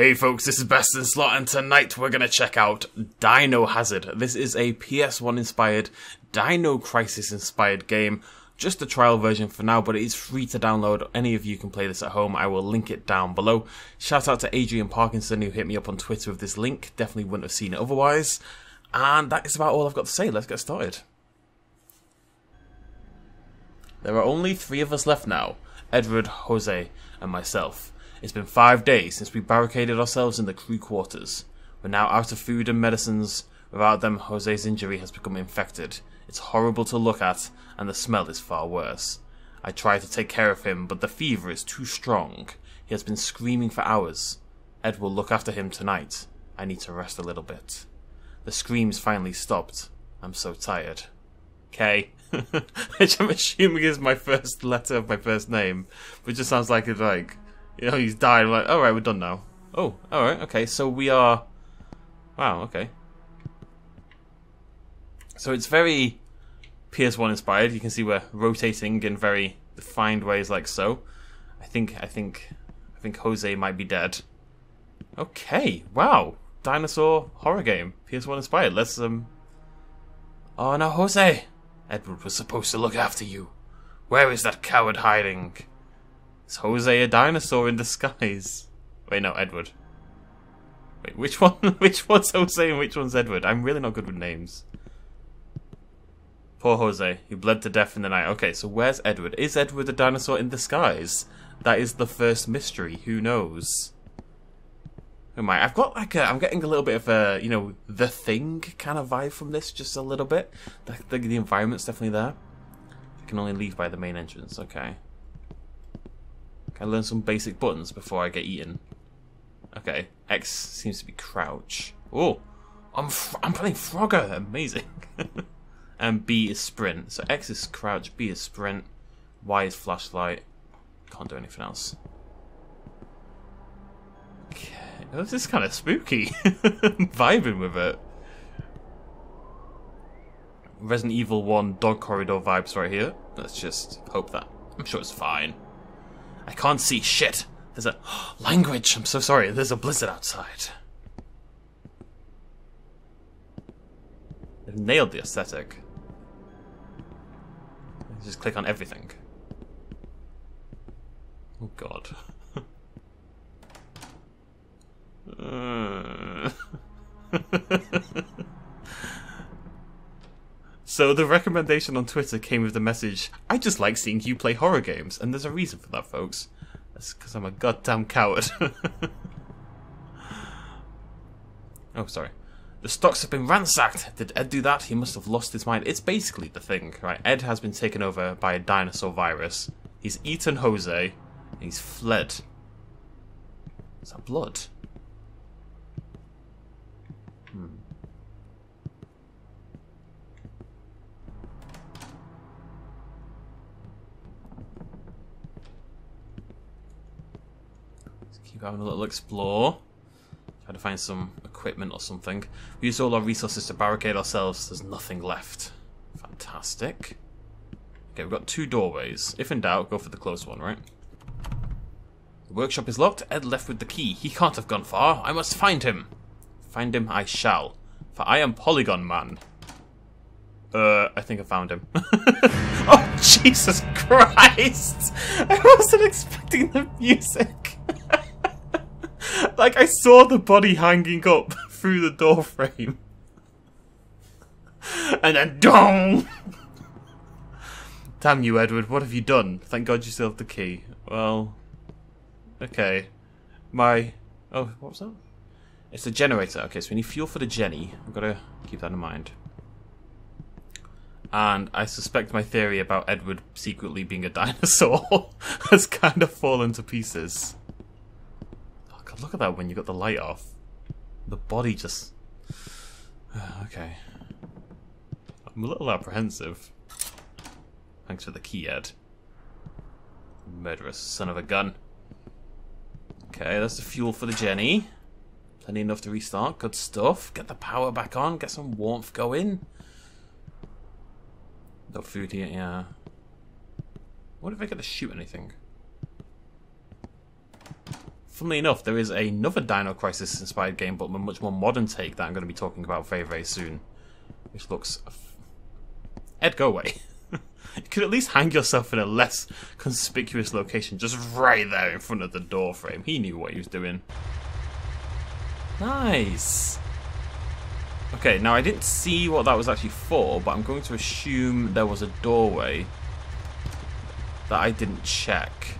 Hey folks, this is Best in Slot, and tonight we're gonna check out Dinohazard. This is a PS1 inspired, Dino Crisis inspired game. Just a trial version for now, but it is free to download. Any of you can play this at home. I will link it down below. Shout out to Adrian Parkinson who hit me up on Twitter with this link. Definitely wouldn't have seen it otherwise. And that is about all I've got to say. Let's get started. There are only three of us left now Edward, Jose, and myself. It's been five days since we barricaded ourselves in the crew quarters. We're now out of food and medicines. Without them, Jose's injury has become infected. It's horrible to look at, and the smell is far worse. I try to take care of him, but the fever is too strong. He has been screaming for hours. Ed will look after him tonight. I need to rest a little bit. The screams finally stopped. I'm so tired. K. Which I'm assuming is my first letter of my first name, which just sounds like it's like you know, he's died. I'm like, all right, we're done now. Oh, all right, okay. So we are. Wow, okay. So it's very PS1 inspired. You can see we're rotating in very defined ways, like so. I think, I think, I think Jose might be dead. Okay, wow, dinosaur horror game, PS1 inspired. Let's um. Oh no, Jose! Edward was supposed to look after you. Where is that coward hiding? Is Jose a dinosaur in disguise? Wait, no, Edward. Wait, which one? Which one's Jose and which one's Edward? I'm really not good with names. Poor Jose, he bled to death in the night. Okay, so where's Edward? Is Edward a dinosaur in disguise? That is the first mystery. Who knows? Who am I? I've got like a, I'm getting a little bit of a, you know, the thing kind of vibe from this, just a little bit. The, the, the environment's definitely there. I can only leave by the main entrance. Okay. I learn some basic buttons before I get eaten? Okay, X seems to be crouch. Oh, I'm I'm playing Frogger. Amazing. and B is sprint. So X is crouch, B is sprint, Y is flashlight. Can't do anything else. Okay, this is kind of spooky. vibing with it. Resident Evil 1 dog corridor vibes right here. Let's just hope that. I'm sure it's fine. I can't see shit. There's a language. I'm so sorry. There's a blizzard outside. They've nailed the aesthetic. Just click on everything. Oh god. Uh. so the recommendation on Twitter came with the message, I just like seeing you play horror games, and there's a reason for that, folks. That's because I'm a goddamn coward. oh, sorry. The stocks have been ransacked. Did Ed do that? He must have lost his mind. It's basically the thing, right? Ed has been taken over by a dinosaur virus. He's eaten Jose, and he's fled. Is that blood? Keep having a little explore. Try to find some equipment or something. We used all our resources to barricade ourselves. There's nothing left. Fantastic. Okay, we've got two doorways. If in doubt, go for the close one, right? The workshop is locked. Ed left with the key. He can't have gone far. I must find him. Find him I shall. For I am Polygon Man. Uh, I think I found him. oh, Jesus Christ! I wasn't expecting the music. Like, I saw the body hanging up through the door frame. And then, dong! Damn you, Edward, what have you done? Thank God you still have the key. Well, okay. My. Oh, what was that? It's the generator. Okay, so we need fuel for the Jenny. I've got to keep that in mind. And I suspect my theory about Edward secretly being a dinosaur has kind of fallen to pieces. Look at that when you got the light off. The body just... okay. I'm a little apprehensive. Thanks for the key, Ed. Murderous son of a gun. Okay, that's the fuel for the Jenny. Plenty enough to restart. Good stuff. Get the power back on. Get some warmth going. No food here, yeah. What if I get to shoot anything? Funnily enough, there is another Dino Crisis inspired game, but a much more modern take that I'm going to be talking about very, very soon. Which looks. Ed, go away. you could at least hang yourself in a less conspicuous location, just right there in front of the door frame. He knew what he was doing. Nice. Okay, now I didn't see what that was actually for, but I'm going to assume there was a doorway that I didn't check.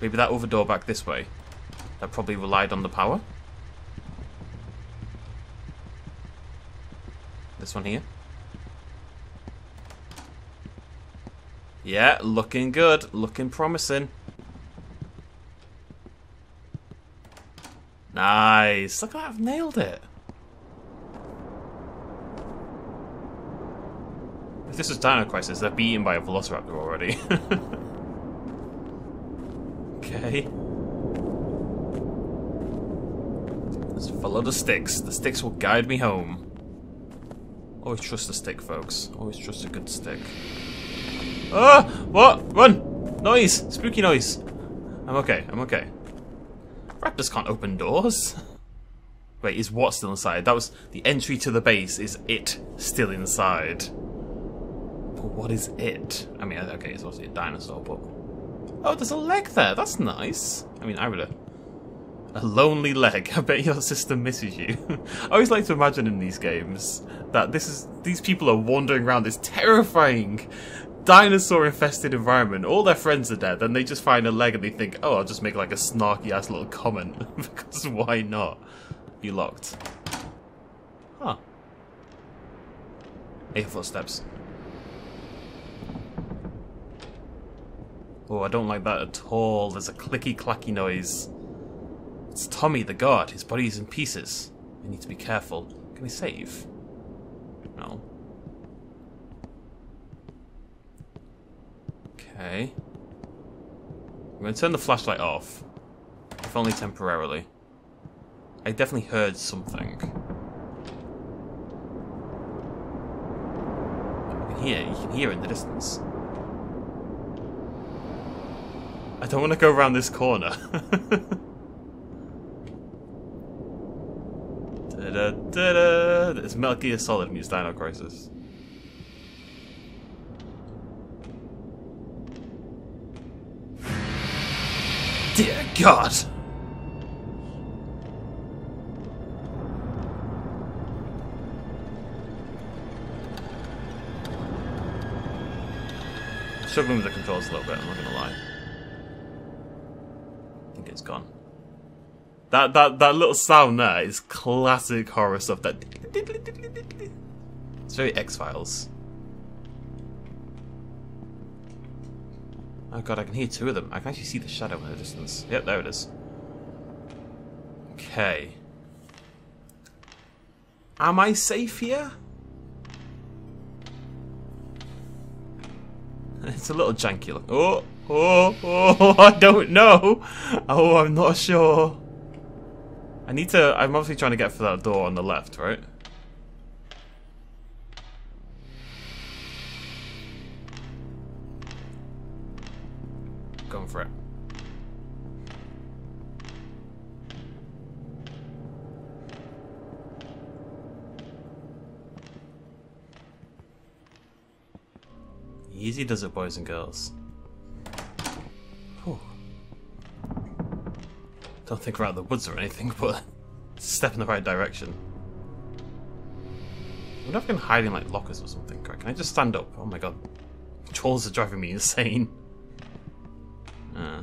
Maybe that other door back this way. That probably relied on the power. This one here. Yeah, looking good. Looking promising. Nice. Look at that, I've nailed it. If this was Dino Crisis, they're beaten by a Velociraptor already. okay. Let's follow the sticks. The sticks will guide me home. Always trust the stick, folks. Always trust a good stick. Ah! What? Run! Noise! Spooky noise! I'm okay, I'm okay. Raptors can't open doors. Wait, is what still inside? That was the entry to the base. Is it still inside? But what is it? I mean, okay, it's obviously a dinosaur, but... Oh, there's a leg there. That's nice. I mean, I would have... A lonely leg. I bet your sister misses you. I always like to imagine in these games that this is these people are wandering around this terrifying dinosaur infested environment. All their friends are dead, and they just find a leg and they think, oh, I'll just make like a snarky ass little comment. because why not? You locked. Huh. Eight footsteps. Oh, I don't like that at all. There's a clicky clacky noise. It's Tommy the guard. His body is in pieces. I need to be careful. Can I save? No. Okay. I'm going to turn the flashlight off. If only temporarily. I definitely heard something. You can hear, you can hear in the distance. I don't want to go around this corner. da -da -da it's Metal Gear Solid meets Dino Crisis. Dear God! Struggling with the controls a little bit, I'm not gonna lie. I think it's gone. That that that little sound there is classic horror stuff. That it's very X Files. Oh god, I can hear two of them. I can actually see the shadow in the distance. Yep, there it is. Okay. Am I safe here? It's a little janky look. Oh, oh, oh, I don't know. Oh, I'm not sure. I need to, I'm obviously trying to get for that door on the left, right? Going for it. Easy does it, boys and girls. Don't think we're out of the woods or anything, but step in the right direction. I wonder if I can hide in like lockers or something. Can I just stand up? Oh my god. Trolls are driving me insane. Uh.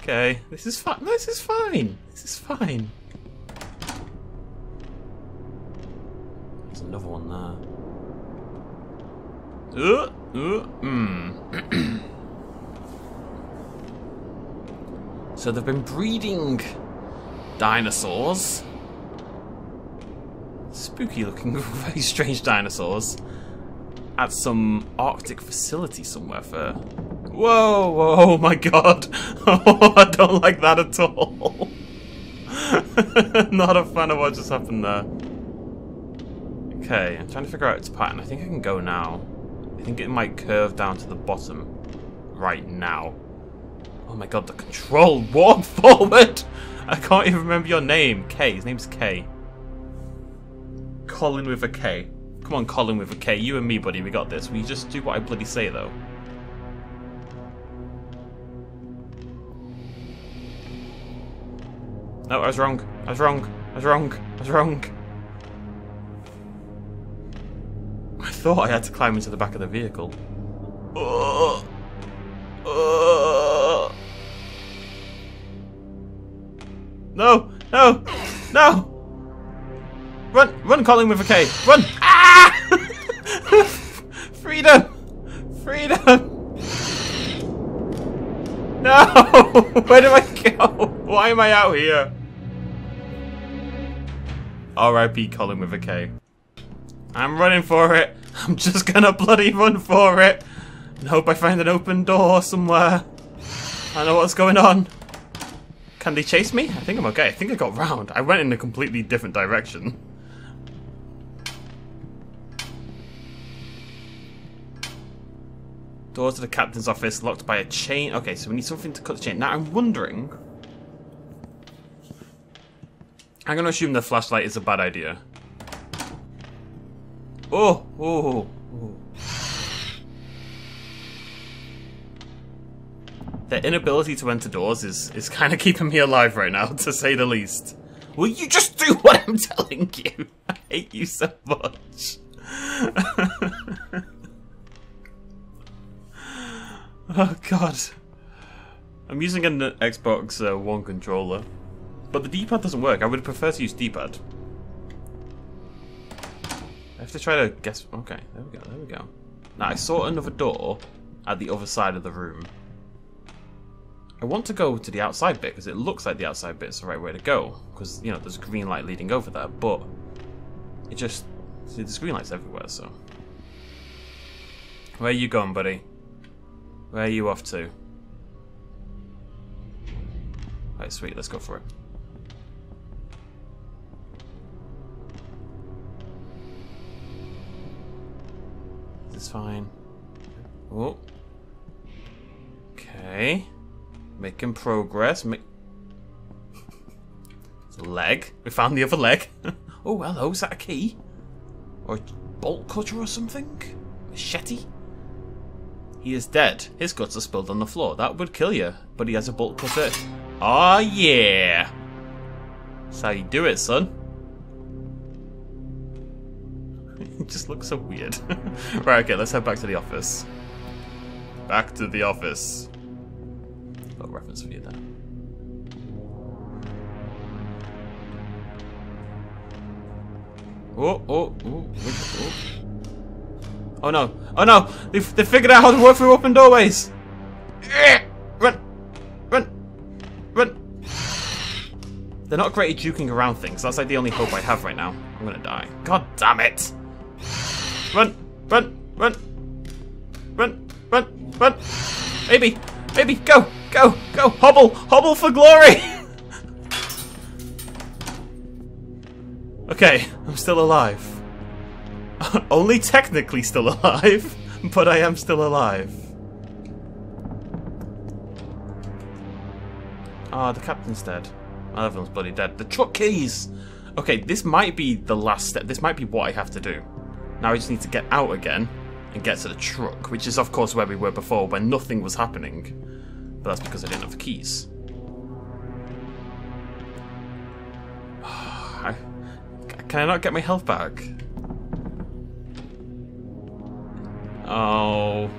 Okay, this is fine. This is fine. This is fine. There's another one there. Uh, uh, mm. so they've been breeding dinosaurs. Spooky looking, very strange dinosaurs. At some Arctic facility somewhere for... Whoa, whoa, oh my god. Oh, I don't like that at all. Not a fan of what just happened there. Okay, I'm trying to figure out its pattern. I think I can go now. I think it might curve down to the bottom right now. Oh my god, the control! Walk forward! I can't even remember your name. K. His name's K. Kolin with a K. Come on, Kolin with a K. You and me, buddy, we got this. We just do what I bloody say, though. No, I was wrong. I was wrong. I was wrong. I was wrong. I thought I had to climb into the back of the vehicle. Uh. No! No! No! Run! Run, Kolin with a K! Run! Ah! Freedom! Freedom! No! Where do I go? Why am I out here? R.I.P. Kolin with a K. I'm running for it. I'm just gonna bloody run for it. And hope I find an open door somewhere. I know what's going on. Can they chase me? I think I'm okay. I think I got round. I went in a completely different direction. Door to the captain's office locked by a chain. Okay, so we need something to cut the chain. Now I'm wondering. I'm going to assume the flashlight is a bad idea. Oh, oh, oh. Their inability to enter doors is, is kind of keeping me alive right now, to say the least. Will you just do what I'm telling you? I hate you so much. oh god. I'm using an Xbox uh, One controller. But the D-pad doesn't work. I would prefer to use D-pad. I have to try to guess... Okay, there we go, there we go. Now, I saw another door at the other side of the room. I want to go to the outside bit, because it looks like the outside bit is the right way to go. Because, you know, there's green light leading over there, but... It just... See, there's green lights everywhere, so... Where are you going, buddy? Where are you off to? Right, sweet, let's go for it. This is fine. Oh. Okay. Making progress. Leg. We found the other leg. oh, hello. Is that a key? Or a bolt cutter or something? Machete? He is dead. His guts are spilled on the floor. That would kill you. But he has a bolt cutter. Oh, yeah. That's how you do it, son. it just looks so weird. right, okay, let's head back to the office. Back to the office. A reference for you there. Oh, oh, oh, oh, oh. Oh no. Oh no! They've, they figured out how to work through open doorways! Eh, run! Run! Run! They're not great at juking around things. That's like the only hope I have right now. I'm gonna die. God damn it! Run! Run! Run! Run! Run! Run! Baby! Baby! Go! Go! Go! Hobble! Hobble for glory! okay, I'm still alive. Only technically still alive, but I am still alive. Ah, the captain's dead. Everyone's bloody dead. The truck keys! Okay, this might be the last step. This might be what I have to do. Now I just need to get out again and get to the truck, which is of course where we were before when nothing was happening. But that's because I didn't have the keys. Can I not get my health back? Oh.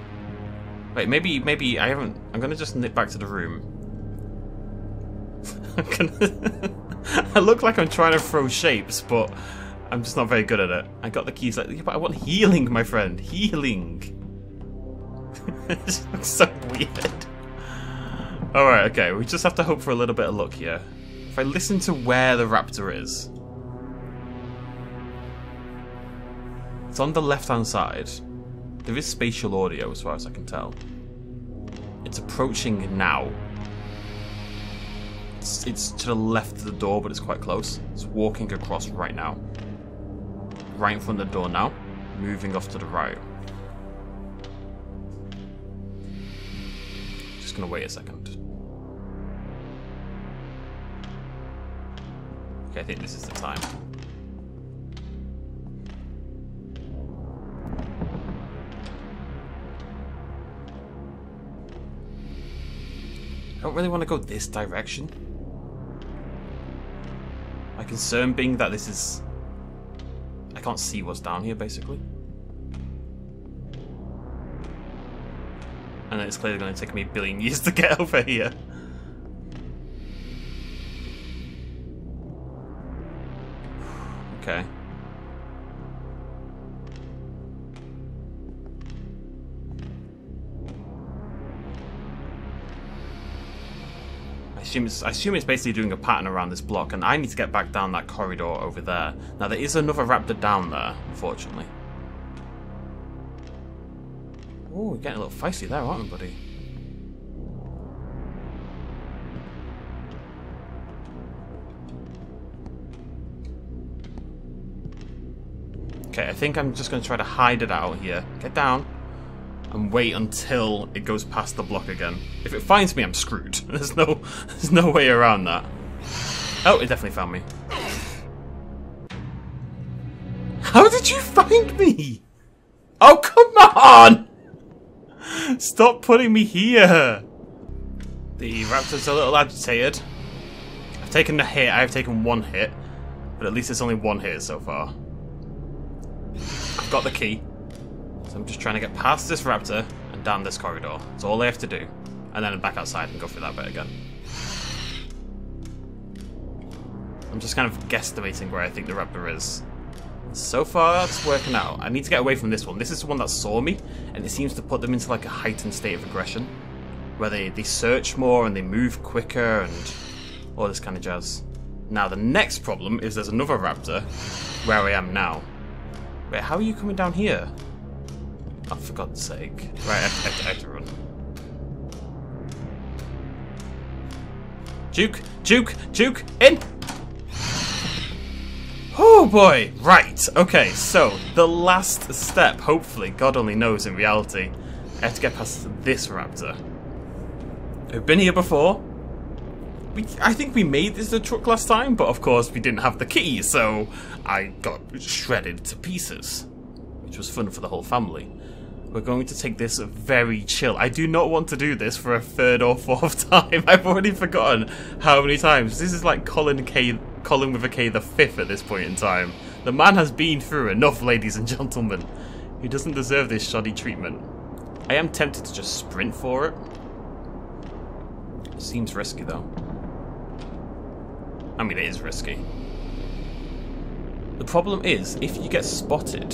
Wait, maybe, maybe I haven't... I'm gonna just nip back to the room. I look like I'm trying to throw shapes, but I'm just not very good at it. I got the keys like, yeah, but I want healing, my friend. Healing. this looks so weird. Alright, okay, we just have to hope for a little bit of luck here. If I listen to where the raptor is... It's on the left-hand side. There is spatial audio as far as I can tell. It's approaching now. It's, it's to the left of the door, but it's quite close. It's walking across right now. Right in front of the door now. Moving off to the right. gonna wait a second. Okay, I think this is the time. I don't really want to go this direction. My concern being that this is... I can't see what's down here, basically. And it's clearly going to take me a billion years to get over here. Okay. I assume, it's, I assume it's basically doing a pattern around this block, and I need to get back down that corridor over there. Now, there is another raptor down there, unfortunately. Oh, we're getting a little feisty there, aren't we, buddy? Okay, I think I'm just going to try to hide it out here. Get down. And wait until it goes past the block again. If it finds me, I'm screwed. There's no, there's no way around that. Oh, it definitely found me. How did you find me? Oh, come on! Stop putting me here! The raptor's a little agitated. I've taken a hit, I've taken one hit. But at least it's only one hit so far. I've got the key. So I'm just trying to get past this raptor and down this corridor. That's all I have to do. And then back outside and go through that bit again. I'm just kind of guesstimating where I think the raptor is. So far, that's working out. I need to get away from this one. This is the one that saw me, and it seems to put them into like a heightened state of aggression. Where they, they search more and they move quicker and all this kind of jazz. Now, the next problem is there's another raptor where I am now. Wait, how are you coming down here? Oh, for God's sake. Right, I, I, I have to run. Juke! Juke! Juke! In! Oh boy! Right, okay, so the last step, hopefully, God only knows in reality, I have to get past this raptor. I've been here before. We, I think we made this the truck last time, but of course we didn't have the key, so I got shredded to pieces. Which was fun for the whole family. We're going to take this very chill. I do not want to do this for a third or fourth time. I've already forgotten how many times. This is like Kolin K. Kolin with a K the fifth at this point in time. The man has been through enough, ladies and gentlemen. He doesn't deserve this shoddy treatment. I am tempted to just sprint for it. Seems risky though. I mean, it is risky. The problem is, if you get spotted,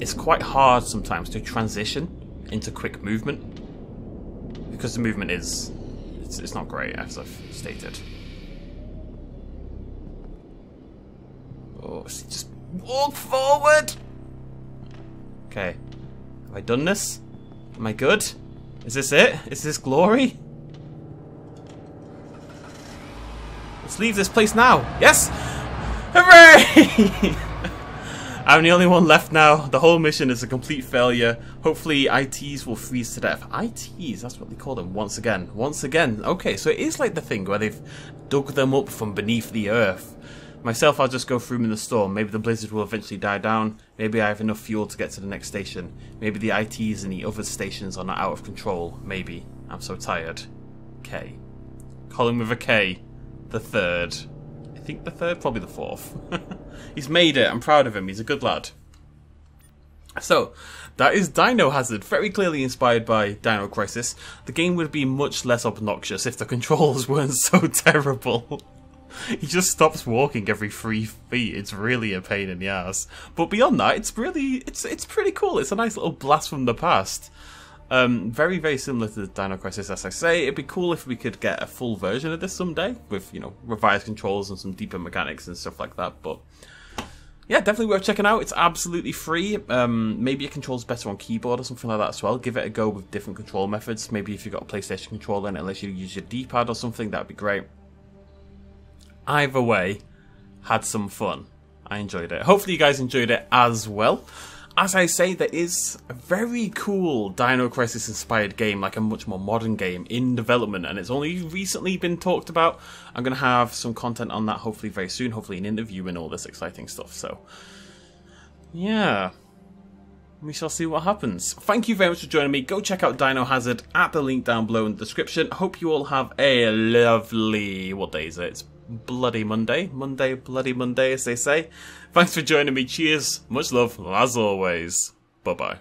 it's quite hard sometimes to transition into quick movement because the movement is it's, it's not great as I've stated. Oh, just walk forward. Okay, have I done this? Am I good? Is this it? Is this glory? Let's leave this place now. Yes! Hooray! I'm the only one left now. The whole mission is a complete failure. Hopefully ITs will freeze to death. ITs, that's what they call them once again. Once again. Okay, so it is like the thing where they've dug them up from beneath the earth. Myself, I'll just go through in the storm. Maybe the blizzard will eventually die down. Maybe I have enough fuel to get to the next station. Maybe the ITs and the other stations are not out of control. Maybe. I'm so tired. K. Kolin with a K. The third I think the third, probably the fourth. He's made it. I'm proud of him. He's a good lad. So, that is Dinohazard, very clearly inspired by Dino Crisis. The game would be much less obnoxious if the controls weren't so terrible. He just stops walking every three feet. It's really a pain in the ass. But beyond that, it's really it's it's pretty cool. It's a nice little blast from the past. Um, very, very similar to the Dino Crisis, as I say. It'd be cool if we could get a full version of this someday, with you know revised controls and some deeper mechanics and stuff like that. But yeah, definitely worth checking out. It's absolutely free. Um, maybe it controls better on keyboard or something like that as well. Give it a go with different control methods. Maybe if you've got a PlayStation controller and it lets you use your D-pad or something, that'd be great. Either way, had some fun. I enjoyed it. Hopefully you guys enjoyed it as well. as I say, there is a very cool Dino Crisis inspired game, like a much more modern game, in development, and it's only recently been talked about. I'm going to have some content on that hopefully very soon, hopefully an interview and all this exciting stuff. So, yeah. We shall see what happens. Thank you very much for joining me. Go check out Dinohazard at the link down below in the description. Hope you all have a lovely. What day is it? It's Bloody Monday. Monday, Bloody Monday, as they say. Thanks for joining me. Cheers. Much love, as always. Bye bye.